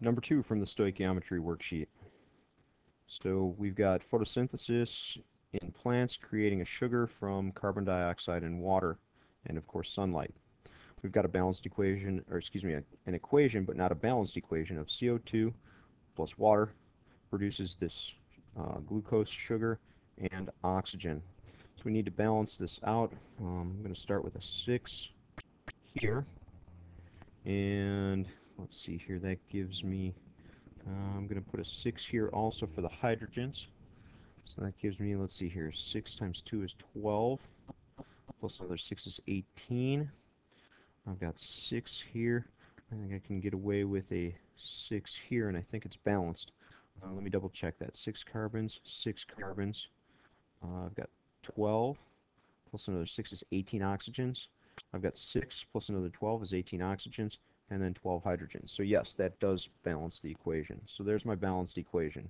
number two from the stoichiometry worksheet. So we've got photosynthesis in plants creating a sugar from carbon dioxide and water, and of course sunlight. We've got a balanced equation, or excuse me, an equation, but not a balanced equation of CO2 plus water produces this uh, glucose sugar and oxygen. So we need to balance this out. Um, I'm going to start with a 6 here. And let's see here, that gives me, uh, I'm going to put a 6 here also for the hydrogens. So that gives me, let's see here, 6 times 2 is 12, plus another 6 is 18. I've got 6 here. I think I can get away with a 6 here, and I think it's balanced. Uh, let me double check that. 6 carbons, 6 carbons. Uh, I've got 12, plus another 6 is 18 oxygens. I've got 6 plus another 12 is 18 oxygens, and then 12 hydrogens. So yes, that does balance the equation. So there's my balanced equation.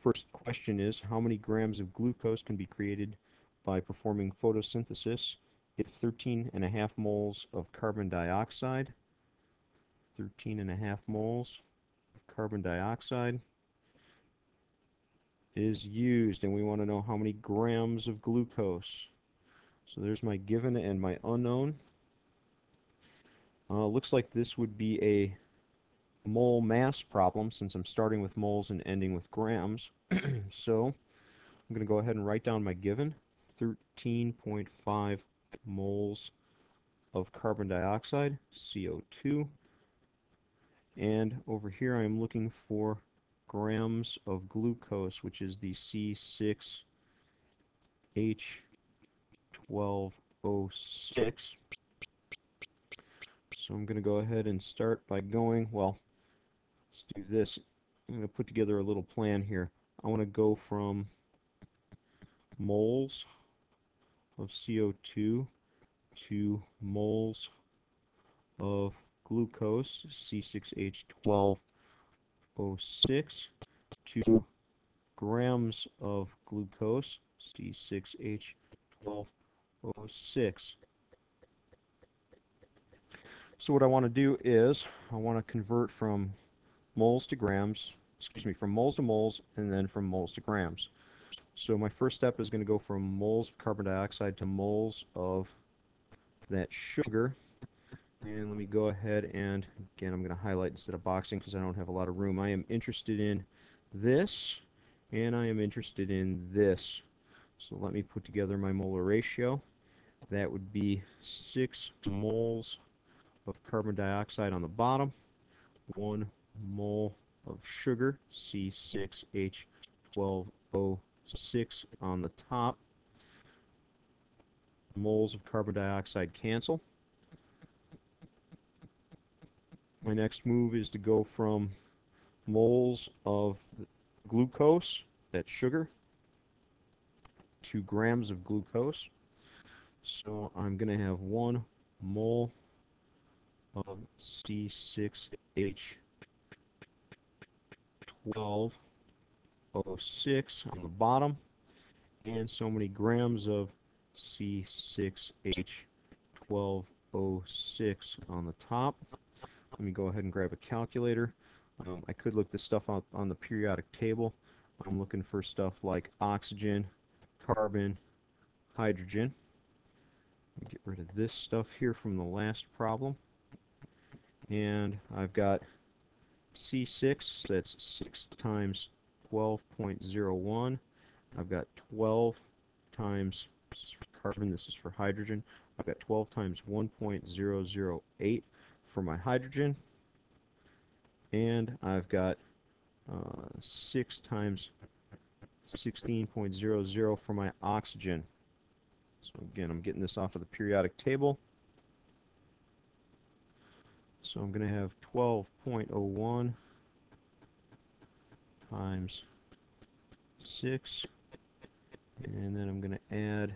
First question is, how many grams of glucose can be created by performing photosynthesis if 13 and a half moles of carbon dioxide, 13 and a half moles of carbon dioxide is used and we want to know how many grams of glucose. So there's my given and my unknown. Uh, looks like this would be a mole mass problem since I'm starting with moles and ending with grams. so I'm going to go ahead and write down my given 13.5 moles of carbon dioxide, CO2. And over here I'm looking for grams of glucose, which is the C6H12O6. So I'm going to go ahead and start by going, well, let's do this. I'm going to put together a little plan here. I want to go from moles of CO2 to moles of glucose, C6H12O6, to grams of glucose, C6H12O6. So what I want to do is I want to convert from moles to grams, excuse me, from moles to moles, and then from moles to grams. So my first step is going to go from moles of carbon dioxide to moles of that sugar. And let me go ahead and, again, I'm going to highlight instead of boxing because I don't have a lot of room. I am interested in this, and I am interested in this. So let me put together my molar ratio. That would be 6 moles of carbon dioxide on the bottom, 1 mole of sugar, C6H12O6 on the top, moles of carbon dioxide cancel. My next move is to go from moles of glucose, that's sugar, to grams of glucose. So I'm going to have one mole of C6H12O6 on the bottom and so many grams of C6H12O6 on the top. Let me go ahead and grab a calculator. Um, I could look this stuff up on the periodic table. I'm looking for stuff like oxygen, carbon, hydrogen. Get rid of this stuff here from the last problem. And I've got C6, so that's 6 times 12.01. I've got 12 times carbon, this is for hydrogen. I've got 12 times 1.008 for my hydrogen. And I've got uh, 6 times 16.00 for my oxygen. So again, I'm getting this off of the periodic table. So I'm going to have 12.01 times 6 and then I'm going to add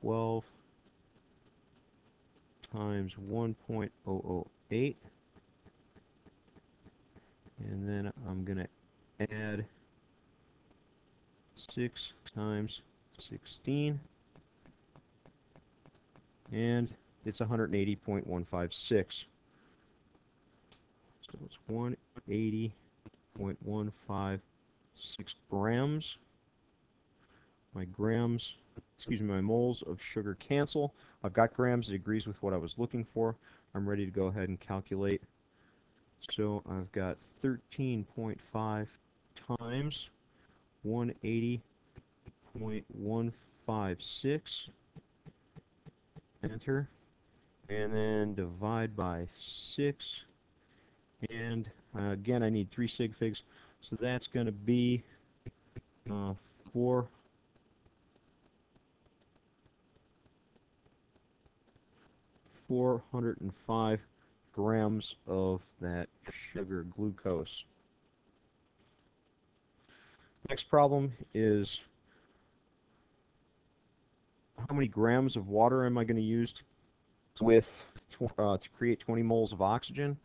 12 times 1.008 and then I'm going to add 6 times 16 and it's 180.156 so it's 180.156 grams. My grams, excuse me, my moles of sugar cancel. I've got grams. It agrees with what I was looking for. I'm ready to go ahead and calculate. So I've got 13.5 times 180.156. Enter. And then divide by 6. And uh, again, I need three sig figs. So that's going to be uh, 4 405 grams of that sugar glucose. Next problem is how many grams of water am I going to use with uh, to create 20 moles of oxygen.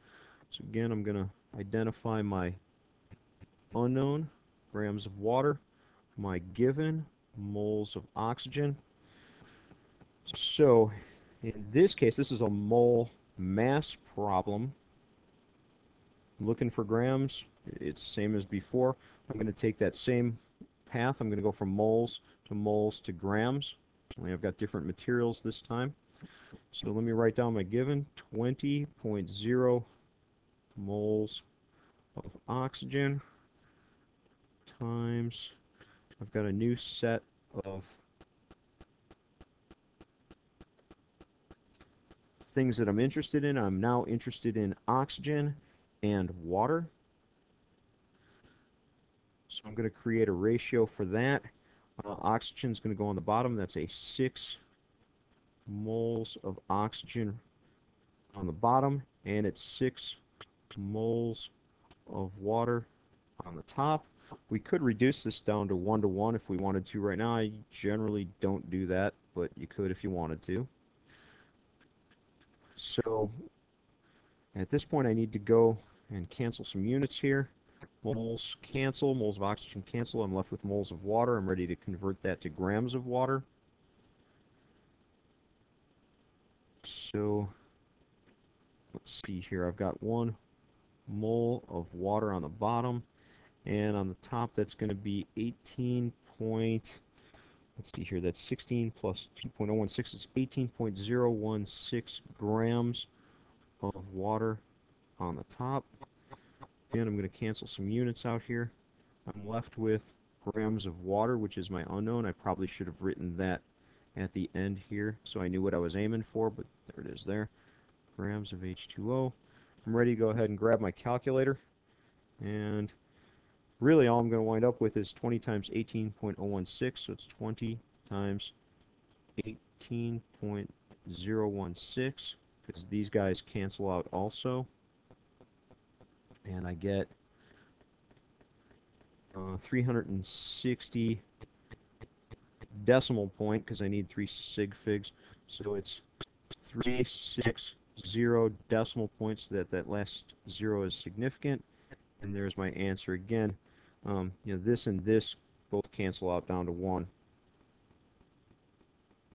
So again, I'm going to identify my unknown grams of water, my given moles of oxygen. So in this case, this is a mole mass problem. looking for grams. It's the same as before. I'm going to take that same path. I'm going to go from moles to moles to grams. Only I've got different materials this time. So let me write down my given 20.0 moles of oxygen times I've got a new set of things that I'm interested in. I'm now interested in oxygen and water. So I'm going to create a ratio for that. Uh, oxygen is going to go on the bottom. That's a 6 moles of oxygen on the bottom. And it's 6 moles of water on the top. We could reduce this down to 1 to 1 if we wanted to right now. I generally don't do that, but you could if you wanted to. So at this point I need to go and cancel some units here. Moles cancel, moles of oxygen cancel. I'm left with moles of water. I'm ready to convert that to grams of water. So let's see here. I've got one mole of water on the bottom. And on the top, that's going to be 18 point, let's see here, that's 16 plus 2.016, it's 18.016 grams of water on the top. Again, I'm going to cancel some units out here. I'm left with grams of water, which is my unknown. I probably should have written that at the end here so I knew what I was aiming for, but there it is there. Grams of H2O. I'm ready to go ahead and grab my calculator and really all I'm going to wind up with is 20 times 18.016, so it's 20 times 18.016, because these guys cancel out also. And I get uh, 360 decimal point, because I need three sig figs, so it's 360 decimal points, so that that last zero is significant. And there's my answer again um, you know, this and this both cancel out down to 1.